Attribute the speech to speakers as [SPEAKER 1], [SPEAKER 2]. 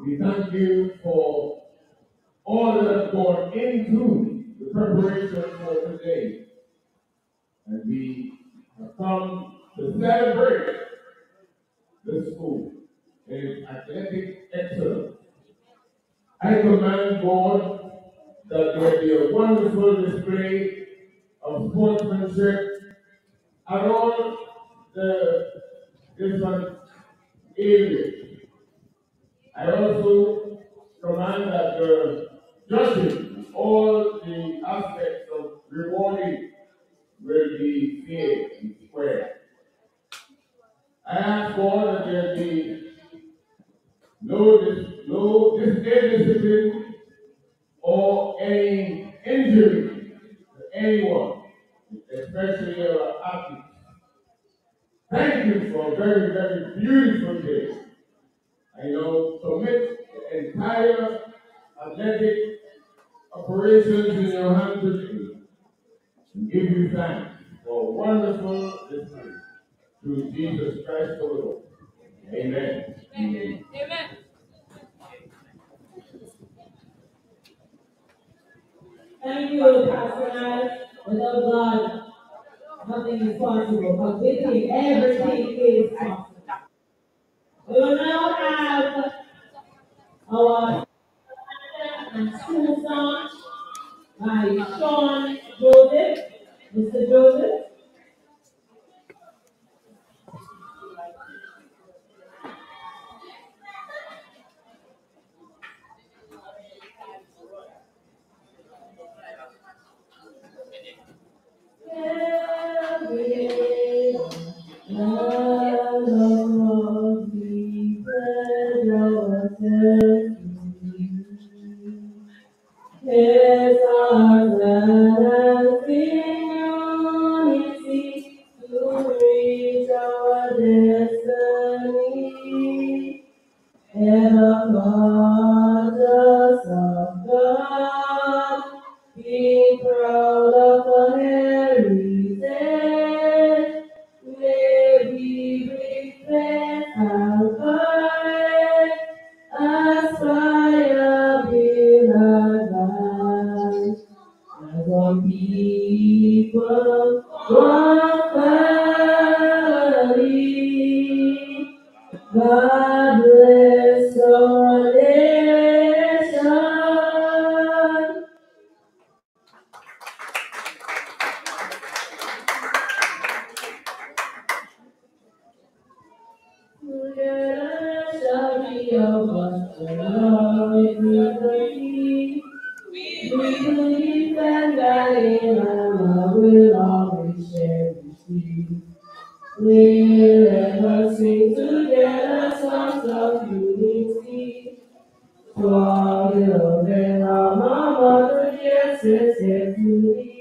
[SPEAKER 1] We thank you for all that has gone into the preparation for today. And we have come to celebrate the school its athletic excellence. I command God that there be a wonderful display of sportsmanship at all the different areas. I also command that the judging all the aspects of rewarding will be fair and square. I ask God that there be no no indiscipline or any injury to anyone, especially our athletes. Thank you for a very, very beautiful day. I know commit the entire athletic operations in your hands today and give you thanks for a wonderful display through Jesus Christ the Lord. Amen.
[SPEAKER 2] Amen. Amen.
[SPEAKER 3] Thank you, Pastor Nice. Without God, nothing is possible, but with Him, everything is possible. We will now Sean Joseph. Mr. Joseph. Yes, And us of God, be proud of our heritage. May we reflect our courage, aspire, as one people, one family. Our love will always share with you. We'll ever sing together songs of unity. Love and our mother, yes, yes, yes.